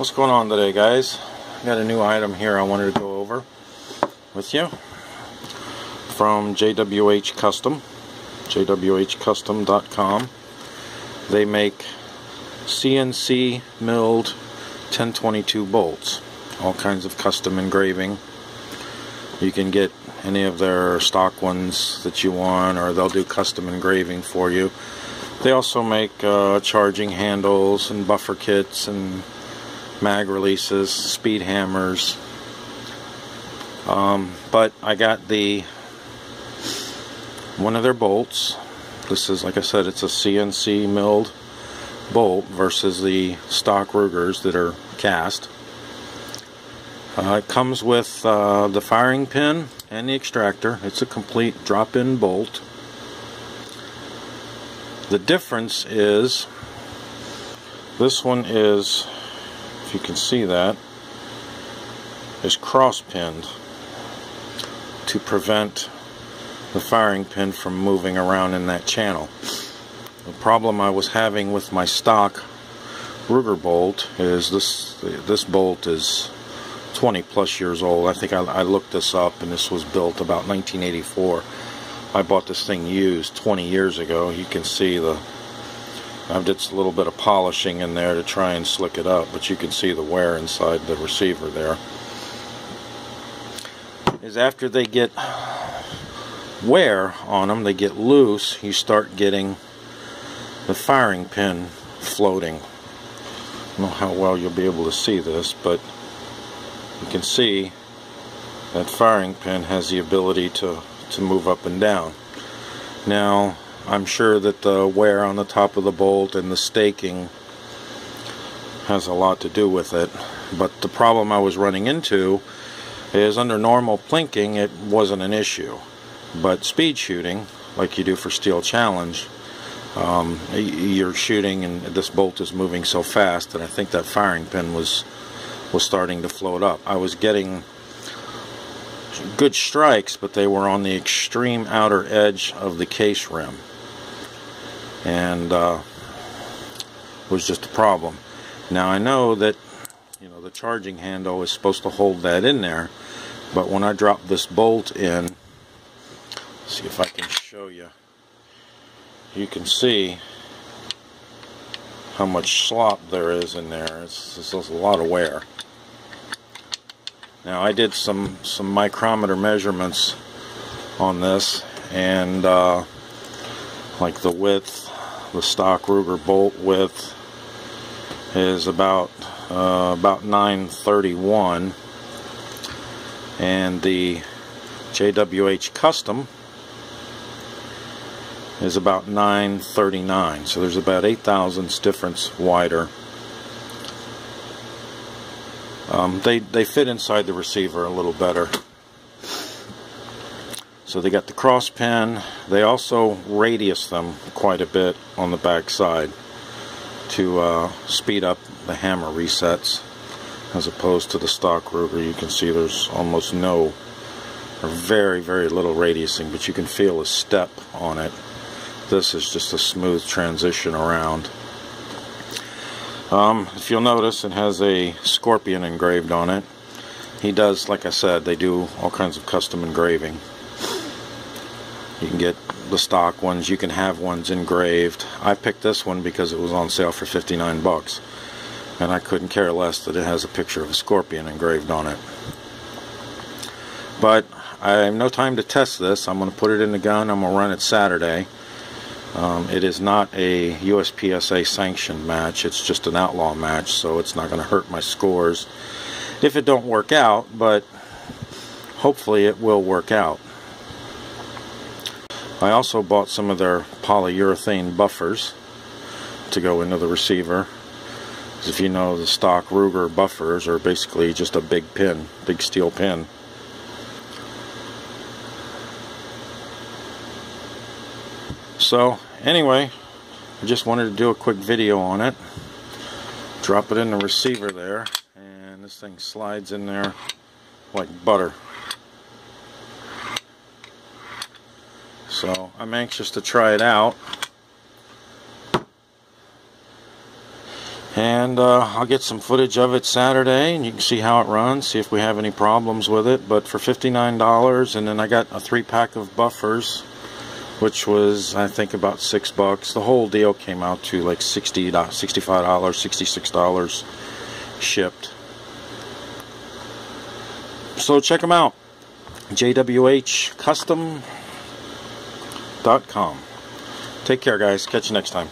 What's going on today guys? I got a new item here I wanted to go over with you from JWH Custom jwhcustom.com they make CNC milled 1022 bolts all kinds of custom engraving. You can get any of their stock ones that you want or they'll do custom engraving for you. They also make uh, charging handles and buffer kits and mag releases, speed hammers. Um, but I got the one of their bolts. This is, like I said, it's a CNC milled bolt versus the stock Rugers that are cast. Uh, it comes with uh, the firing pin and the extractor. It's a complete drop-in bolt. The difference is this one is, if you can see that, is cross pinned to prevent the firing pin from moving around in that channel. The problem I was having with my stock Ruger bolt is this this bolt is 20 plus years old. I think I, I looked this up and this was built about 1984. I bought this thing used 20 years ago. You can see the I've did a little bit of polishing in there to try and slick it up, but you can see the wear inside the receiver there. Is after they get wear on them, they get loose, you start getting the firing pin floating. I don't know how well you'll be able to see this, but you can see that firing pin has the ability to to move up and down. Now, I'm sure that the wear on the top of the bolt and the staking has a lot to do with it. But the problem I was running into is under normal plinking, it wasn't an issue. But speed shooting, like you do for Steel Challenge, um, you're shooting and this bolt is moving so fast that I think that firing pin was was starting to float up. I was getting good strikes, but they were on the extreme outer edge of the case rim. And uh, was just a problem. Now I know that you know the charging handle is supposed to hold that in there, but when I drop this bolt in, see if I can show you, you can see how much slop there is in there. It's, it's a lot of wear. Now I did some some micrometer measurements on this and uh, like the width, the stock Ruger bolt width is about uh, about 931 and the JWH custom is about 939 so there's about 8 thousandths difference wider um, they, they fit inside the receiver a little better. So they got the cross pin. They also radius them quite a bit on the back side to uh, speed up the hammer resets as opposed to the stock Ruger. You can see there's almost no or very, very little radiusing, but you can feel a step on it. This is just a smooth transition around. Um, if you'll notice, it has a scorpion engraved on it. He does, like I said, they do all kinds of custom engraving. You can get the stock ones, you can have ones engraved. I picked this one because it was on sale for 59 bucks. And I couldn't care less that it has a picture of a scorpion engraved on it. But I have no time to test this. I'm going to put it in the gun. I'm going to run it Saturday. Um, it is not a USPSA sanctioned match. It's just an outlaw match, so it's not going to hurt my scores if it don't work out, but hopefully it will work out. I also bought some of their polyurethane buffers to go into the receiver. If you know, the stock Ruger buffers are basically just a big pin, big steel pin. So, anyway, I just wanted to do a quick video on it. Drop it in the receiver there, and this thing slides in there like butter. So, I'm anxious to try it out. And uh, I'll get some footage of it Saturday, and you can see how it runs, see if we have any problems with it. But for $59, and then I got a three-pack of buffers, which was, I think, about six bucks. The whole deal came out to like $60, uh, $65, $66 shipped. So check them out. JWHCustom.com. Take care, guys. Catch you next time.